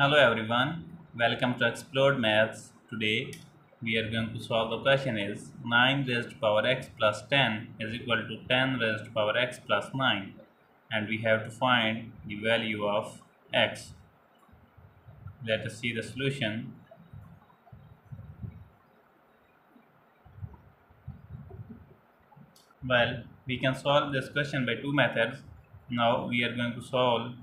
Hello everyone, welcome to Explored Maths. Today we are going to solve the question is 9 raised to power x plus 10 is equal to 10 raised to power x plus 9 and we have to find the value of x. Let us see the solution. Well, we can solve this question by two methods. Now we are going to solve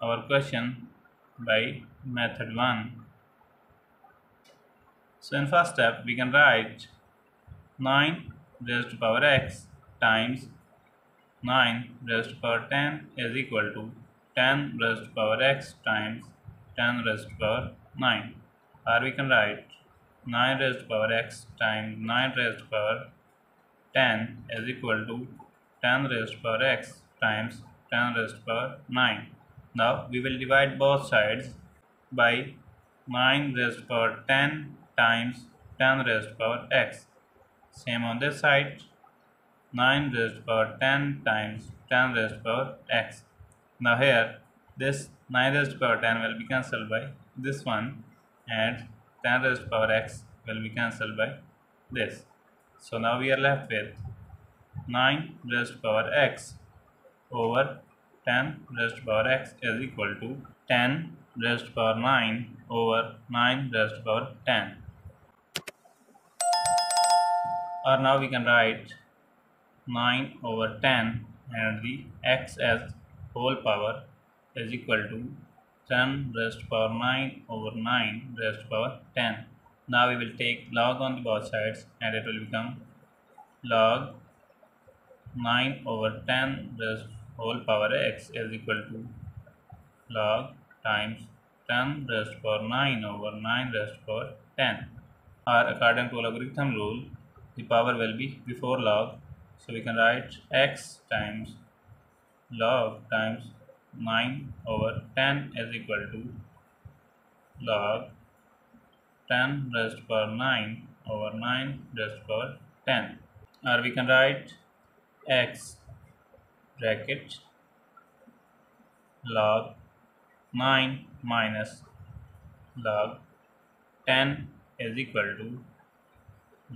our question by method 1. So in first step we can write 9 raised to power x times 9 raised to power 10 is equal to 10 raised to power x times 10 raised to power 9 or we can write 9 raised to power x times 9 raised to power 10 is equal to 10 raised to power x times 10 raised to power 9 now we will divide both sides by 9 raised power 10 times 10 raised power x. Same on this side 9 raised power 10 times 10 raised power x. Now here this 9 raised power 10 will be cancelled by this one and 10 raised power x will be cancelled by this. So now we are left with 9 raised power x over 10 raised power x is equal to 10 raised power 9 over 9 raised power 10 or now we can write 9 over 10 and the x as whole power is equal to 10 raised power 9 over 9 raised power 10 now we will take log on the both sides and it will become log 9 over 10 raised whole power x is equal to log times 10 raised to power 9 over 9 raised to power 10 or according to logarithm rule the power will be before log. So we can write x times log times 9 over 10 is equal to log 10 raised to power 9 over 9 raised to power 10 or we can write x bracket log 9 minus log 10 is equal to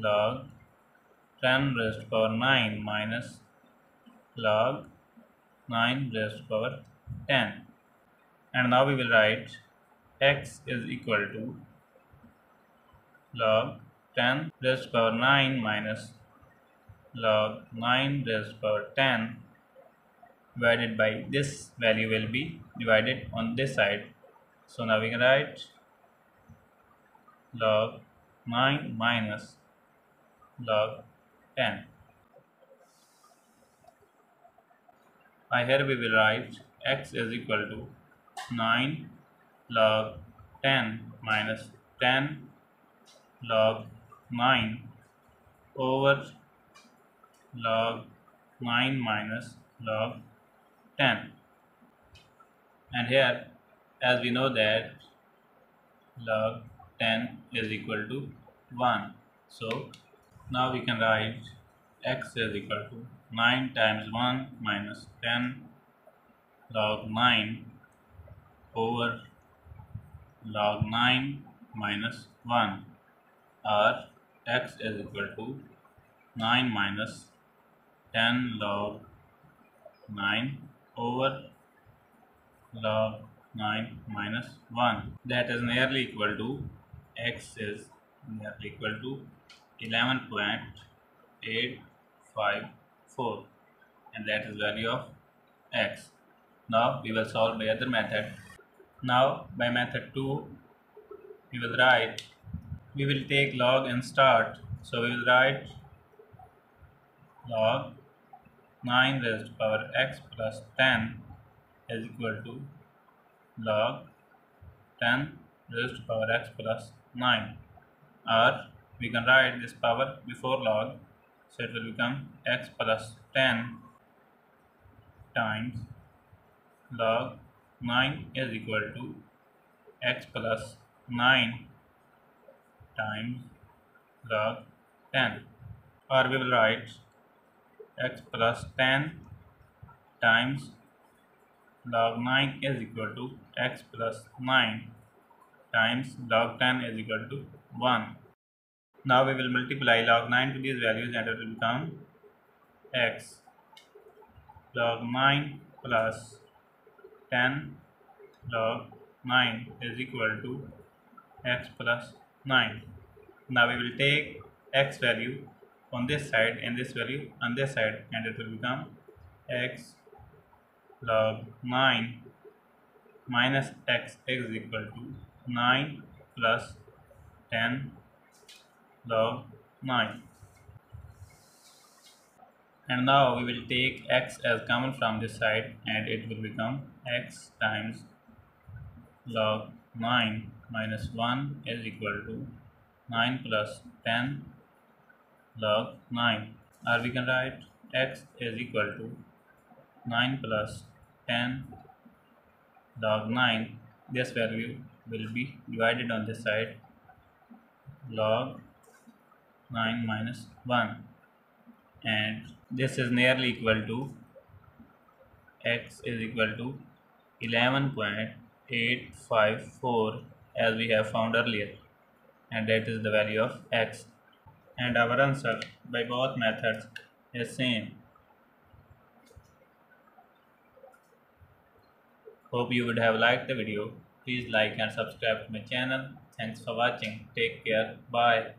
log 10 raised power 9 minus log 9 raised power 10 and now we will write x is equal to log 10 raised power 9 minus log 9 raised power 10 divided by this value will be divided on this side. So now we can write log 9 minus log 10 I here we will write x is equal to 9 log 10 minus 10 log 9 over log 9 minus log 10 and here as we know that log 10 is equal to 1 so now we can write x is equal to 9 times 1 minus 10 log 9 over log 9 minus 1 or x is equal to 9 minus 10 log 9 over log 9 minus 1 that is nearly equal to x is nearly equal to 11.854 and that is value of x. Now we will solve by other method. Now by method 2 we will write we will take log and start. So we will write log 9 raised to power x plus 10 is equal to log 10 raised to power x plus 9 or we can write this power before log. So it will become x plus 10 times log 9 is equal to x plus 9 times log 10 or we will write x plus 10 times log 9 is equal to x plus 9 times log 10 is equal to 1. Now we will multiply log 9 to these values and it will become x log 9 plus 10 log 9 is equal to x plus 9. Now we will take x value on this side and this value on this side and it will become x log 9 minus x is equal to 9 plus 10 log 9 and now we will take x as common from this side and it will become x times log 9 minus 1 is equal to 9 plus 10 log 9 or we can write x is equal to 9 plus 10 log 9 this value will be divided on this side. Log 9 minus 1 and this is nearly equal to x is equal to 11.854 as we have found earlier. And that is the value of x and our answer by both methods is same. Hope you would have liked the video. Please like and subscribe to my channel. Thanks for watching. Take care. Bye